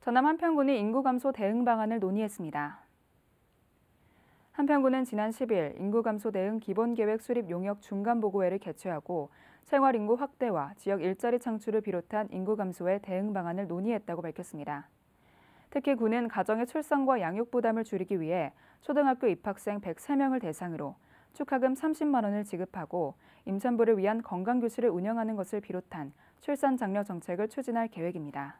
전남 한평군이 인구 감소 대응 방안을 논의했습니다. 한평군은 지난 10일 인구 감소 대응 기본계획 수립 용역 중간 보고회를 개최하고 생활 인구 확대와 지역 일자리 창출을 비롯한 인구 감소에 대응 방안을 논의했다고 밝혔습니다. 특히 군은 가정의 출산과 양육 부담을 줄이기 위해 초등학교 입학생 103명을 대상으로 축하금 30만 원을 지급하고 임산부를 위한 건강교실을 운영하는 것을 비롯한 출산 장려 정책을 추진할 계획입니다.